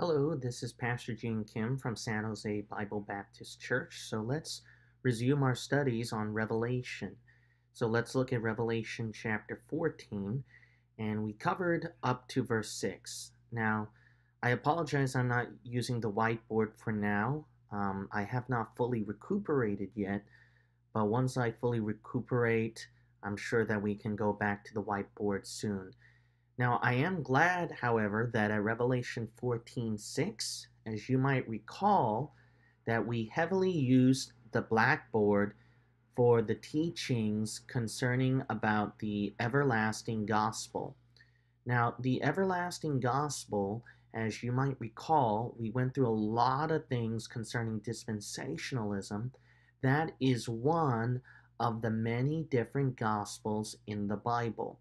Hello, this is Pastor Gene Kim from San Jose Bible Baptist Church. So let's resume our studies on Revelation. So let's look at Revelation chapter 14, and we covered up to verse 6. Now, I apologize I'm not using the whiteboard for now. Um, I have not fully recuperated yet, but once I fully recuperate, I'm sure that we can go back to the whiteboard soon. Now, I am glad, however, that at Revelation 14:6, as you might recall, that we heavily used the blackboard for the teachings concerning about the everlasting gospel. Now, the everlasting gospel, as you might recall, we went through a lot of things concerning dispensationalism. That is one of the many different gospels in the Bible.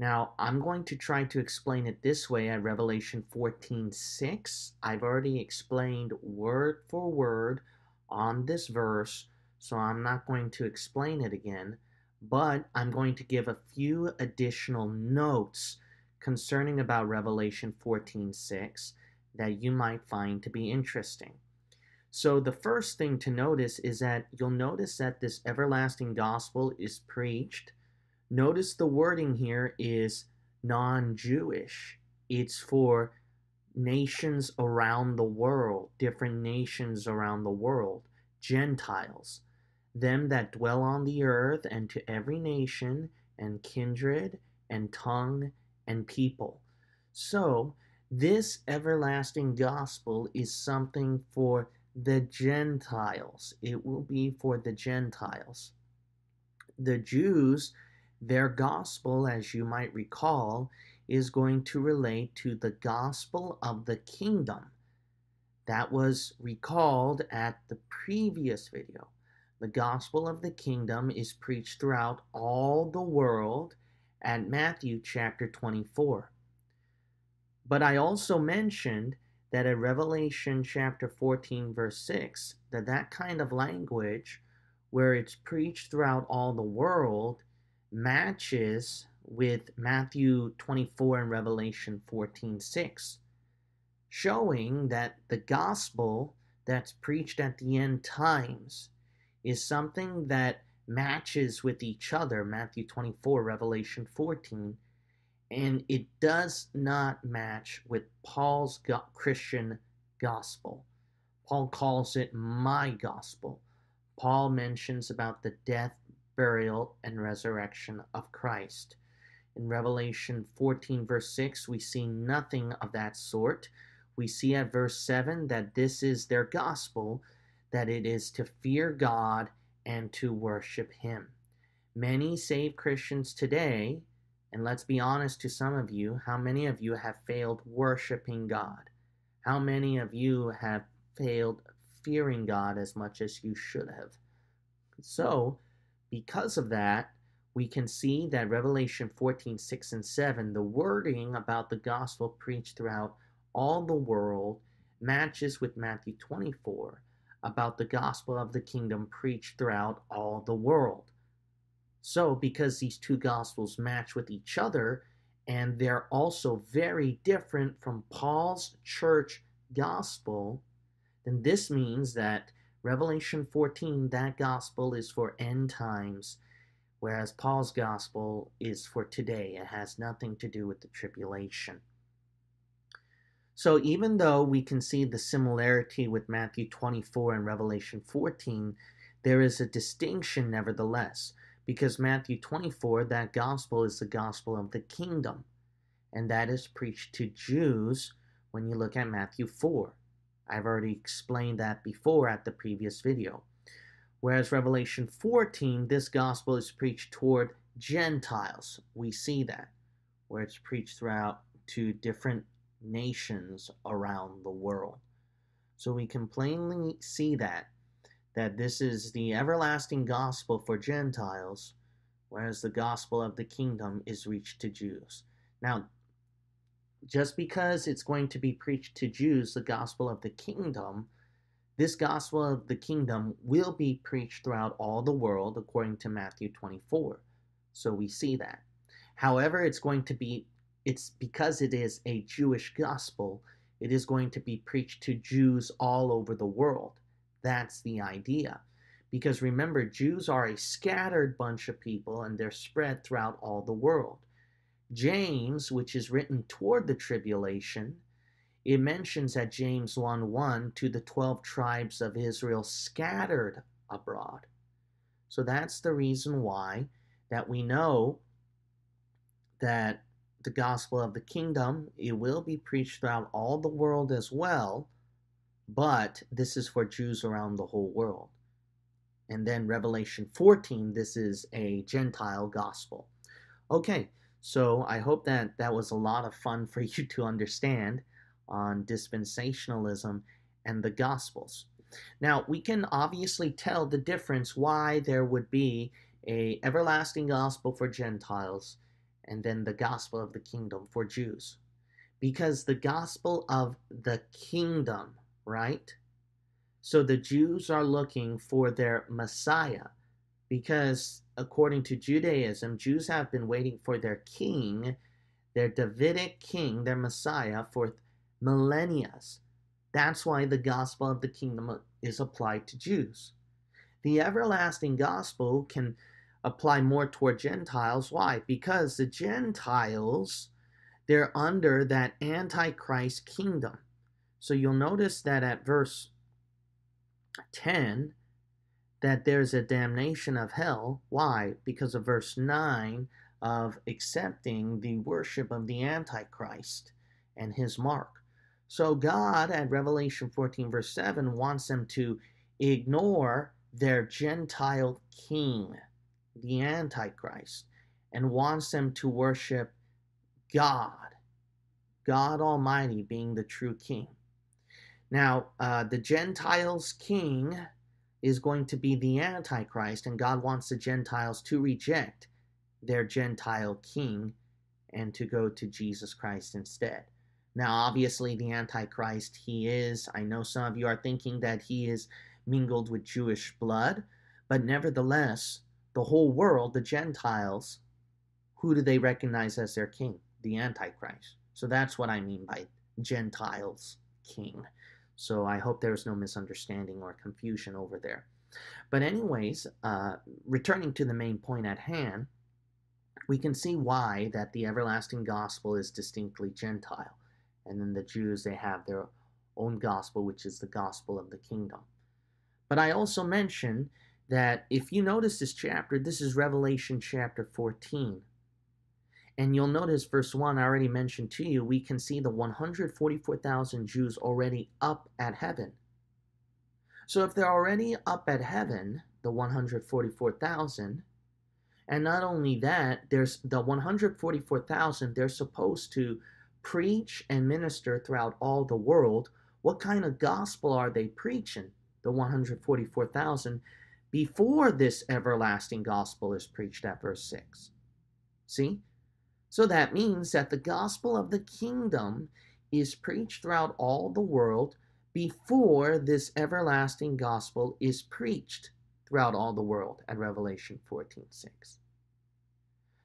Now, I'm going to try to explain it this way at Revelation 14:6. I've already explained word for word on this verse, so I'm not going to explain it again, but I'm going to give a few additional notes concerning about Revelation 14:6 that you might find to be interesting. So the first thing to notice is that you'll notice that this everlasting gospel is preached Notice the wording here is non Jewish. It's for nations around the world, different nations around the world, Gentiles, them that dwell on the earth, and to every nation and kindred and tongue and people. So, this everlasting gospel is something for the Gentiles. It will be for the Gentiles. The Jews their gospel, as you might recall, is going to relate to the gospel of the kingdom. That was recalled at the previous video. The gospel of the kingdom is preached throughout all the world at Matthew chapter 24. But I also mentioned that at Revelation chapter 14 verse 6 that that kind of language where it's preached throughout all the world matches with Matthew 24 and Revelation 14 6, showing that the gospel that's preached at the end times is something that matches with each other, Matthew 24, Revelation 14, and it does not match with Paul's go- Christian gospel. Paul calls it my gospel. Paul mentions about the death, burial, and resurrection of Christ. In Revelation 14, verse 6, we see nothing of that sort. We see at verse 7 that this is their gospel, that it is to fear God and to worship Him. Many saved Christians today, and let's be honest to some of you, how many of you have failed worshiping God? How many of you have failed fearing God as much as you should have? So, because of that, we can see that Revelation 14, 6, and 7, the wording about the gospel preached throughout all the world matches with Matthew 24 about the gospel of the kingdom preached throughout all the world. So, because these two gospels match with each other, and they're also very different from Paul's church gospel, then this means that Revelation 14, that gospel is for end times, whereas Paul's gospel is for today. It has nothing to do with the tribulation. So even though we can see the similarity with Matthew 24 and Revelation 14, there is a distinction nevertheless, because Matthew 24, that gospel is the gospel of the kingdom, and that is preached to Jews when you look at Matthew 4. I've already explained that before at the previous video. Whereas Revelation 14, this gospel is preached toward Gentiles. We see that, where it's preached throughout to different nations around the world. So we can plainly see that, that this is the everlasting gospel for Gentiles, whereas the gospel of the kingdom is reached to Jews. Now, just because it's going to be preached to Jews, the gospel of the kingdom, this gospel of the kingdom will be preached throughout all the world according to Matthew 24. So we see that. However, it's going to be, it's because it is a Jewish gospel, It is going to be preached to Jews all over the world. That's the idea. Because remember, Jews are a scattered bunch of people and they're spread throughout all the world. James, which is written toward the tribulation, it mentions at James 1 1 to the 12 tribes of Israel scattered abroad. So that's the reason why that we know that the gospel of the kingdom it will be preached throughout all the world as well, but this is for Jews around the whole world. And then Revelation 14, this is a Gentile gospel. Okay, so I hope that that was a lot of fun for you to understand on dispensationalism and the gospels. Now, we can obviously tell the difference why there would be a everlasting gospel for Gentiles and then the gospel of the kingdom for Jews. Because the gospel of the kingdom, right? So the Jews are looking for their Messiah because according to Judaism, Jews have been waiting for their king, their Davidic king, their Messiah for millennia. That's why the gospel of the kingdom uh, is applied to Jews. The everlasting gospel can apply more toward Gentiles. Why? Because the Gentiles, they're under that Antichrist kingdom. So you'll notice that at verse 10, that there's a damnation of hell. Why? Because of verse 9 of accepting the worship of the Antichrist and his mark. So God at Revelation 14, verse 7, wants them to ignore their Gentile king, the Antichrist, and wants them to worship God, God Almighty being the true king. Now, uh, the Gentiles' king is going to be the Antichrist, and God wants the Gentiles to reject their Gentile king and to go to Jesus Christ instead. Now, obviously, the Antichrist, he is, I know some of you are thinking that he is mingled with Jewish blood, but nevertheless, the whole world, the Gentiles, who do they recognize as their king? The Antichrist. So that's what I mean by Gentiles king. So I hope there's no misunderstanding or confusion over there. But, anyways, uh, returning to the main point at hand, we can see why that the everlasting gospel is distinctly Gentile and then the Jews they have their own gospel, which is the gospel of the kingdom. But I also mentioned that if you notice this chapter, this is Revelation chapter 14. And you'll notice verse 1, I already mentioned to you, we can see the 144,000 Jews already up at heaven. So if they're already up at heaven, the 144,000, and not only that, there's the 144,000, they're supposed to preach and minister throughout all the world, what kind of gospel are they preaching? The 144,000 before this everlasting gospel is preached at verse 6. See? So that means that the gospel of the kingdom is preached throughout all the world before this everlasting gospel is preached throughout all the world at Revelation 14:6.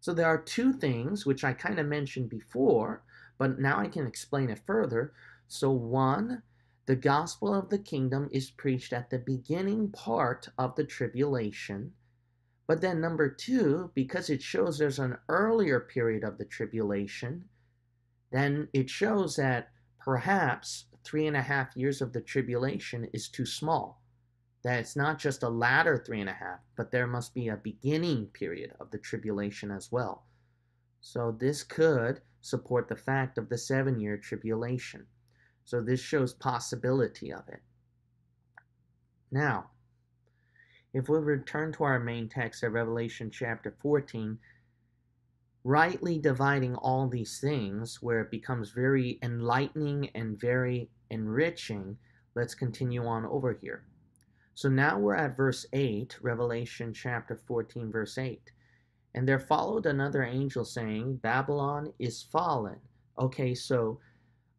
So there are two things which I kind of mentioned before but now I can explain it further. So, one, the gospel of the kingdom is preached at the beginning part of the tribulation. But then, number two, because it shows there's an earlier period of the tribulation, then it shows that perhaps three and a half years of the tribulation is too small. That it's not just a latter three and a half, but there must be a beginning period of the tribulation as well. So this could support the fact of the seven year tribulation. So this shows possibility of it. Now, if we return to our main text of Revelation chapter 14, rightly dividing all these things where it becomes very enlightening and very enriching, let's continue on over here. So now we're at verse 8, Revelation chapter 14, verse 8. And there followed another angel saying, Babylon is fallen. Okay, so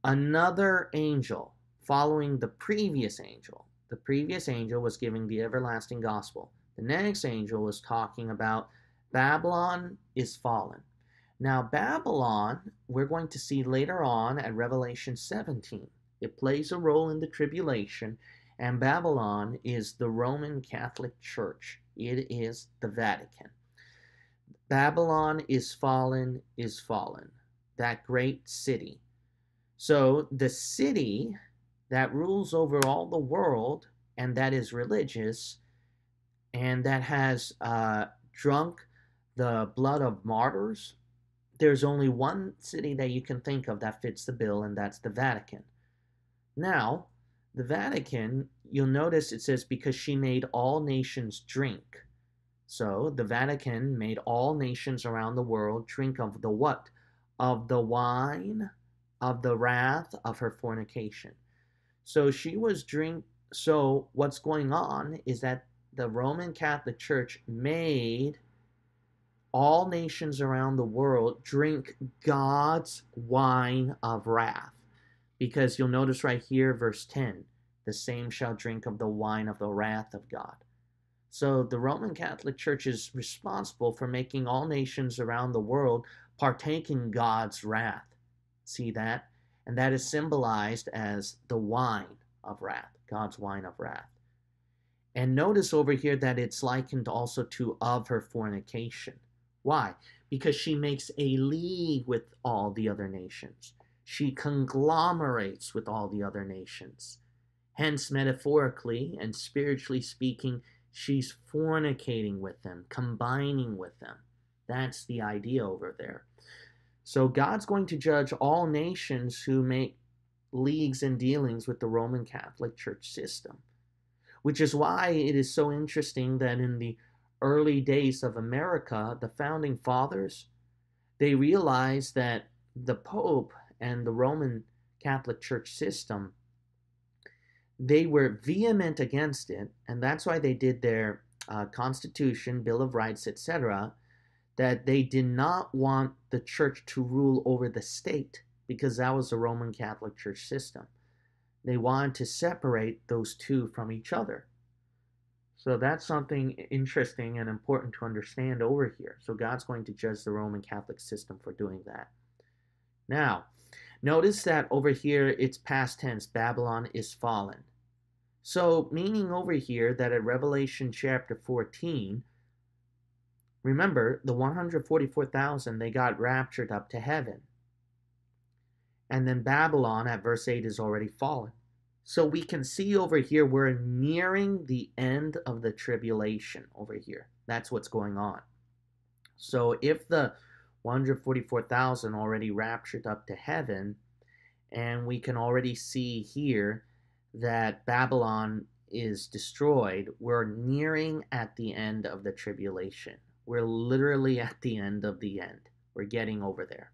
another angel following the previous angel. The previous angel was giving the everlasting gospel. The next angel was talking about Babylon is fallen. Now, Babylon, we're going to see later on at Revelation 17. It plays a role in the tribulation, and Babylon is the Roman Catholic Church. It is the Vatican. Babylon is fallen, is fallen. That great city. So the city that rules over all the world and that is religious and that has uh, drunk the blood of martyrs, there's only one city that you can think of that fits the bill, and that's the Vatican. Now, the Vatican, you'll notice it says, because she made all nations drink. So the Vatican made all nations around the world drink of the what? Of the wine of the wrath of her fornication. So she was drink. So what's going on is that the Roman Catholic Church made all nations around the world drink God's wine of wrath. Because you'll notice right here, verse 10 the same shall drink of the wine of the wrath of God. So the Roman Catholic Church is responsible for making all nations around the world partake in God's wrath. See that? And that is symbolized as the wine of wrath, God's wine of wrath. And notice over here that it's likened also to of her fornication. Why? Because she makes a league with all the other nations. She conglomerates with all the other nations. Hence, metaphorically and spiritually speaking, she's fornicating with them, combining with them. That's the idea over there. So, God's going to judge all nations who make leagues and dealings with the Roman Catholic Church system, which is why it is so interesting that in the early days of America, the founding fathers, they realized that the Pope and the Roman Catholic Church system, they were vehement against it, and that's why they did their uh, Constitution, Bill of Rights, etc., that they did not want the church to rule over the state because that was the Roman Catholic Church system. They wanted to separate those two from each other. So that's something interesting and important to understand over here. So God's going to judge the Roman Catholic system for doing that. Now, notice that over here it's past tense, Babylon is fallen. So, meaning over here that at Revelation chapter 14, remember the 144,000, they got raptured up to heaven. And then Babylon at verse 8 is already fallen. So we can see over here, we're nearing the end of the tribulation over here. That's what's going on. So if the 144,000 already raptured up to heaven, and we can already see here that Babylon is destroyed, we're nearing at the end of the tribulation. We're literally at the end of the end. We're getting over there.